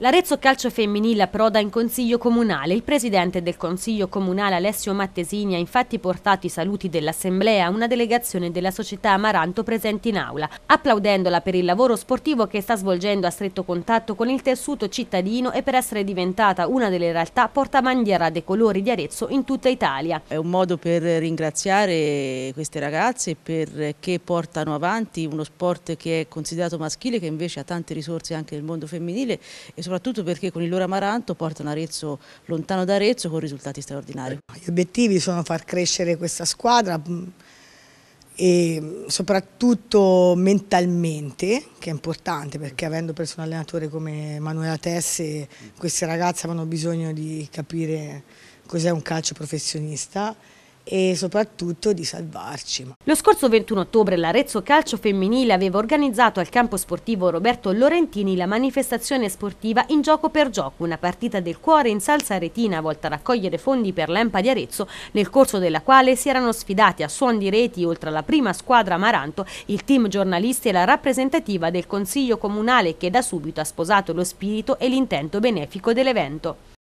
L'Arezzo Calcio Femminile approda in Consiglio Comunale. Il presidente del Consiglio Comunale Alessio Mattesini ha infatti portato i saluti dell'Assemblea a una delegazione della società Amaranto presente in aula, applaudendola per il lavoro sportivo che sta svolgendo a stretto contatto con il tessuto cittadino e per essere diventata una delle realtà portabandiera dei colori di Arezzo in tutta Italia. È un modo per ringraziare queste ragazze perché portano avanti uno sport che è considerato maschile che invece ha tante risorse anche nel mondo femminile e soprattutto perché con il loro amaranto portano Arezzo lontano da Arezzo con risultati straordinari. Gli obiettivi sono far crescere questa squadra mm, e soprattutto mentalmente, che è importante perché avendo preso un allenatore come Manuela Tesse, queste ragazze avevano bisogno di capire cos'è un calcio professionista e soprattutto di salvarci. Lo scorso 21 ottobre l'Arezzo Calcio Femminile aveva organizzato al campo sportivo Roberto Lorentini la manifestazione sportiva In Gioco per Gioco, una partita del cuore in salsa retina volta a raccogliere fondi per l'Empa di Arezzo, nel corso della quale si erano sfidati a suon di reti oltre alla prima squadra Amaranto, il team giornalisti e la rappresentativa del Consiglio Comunale che da subito ha sposato lo spirito e l'intento benefico dell'evento.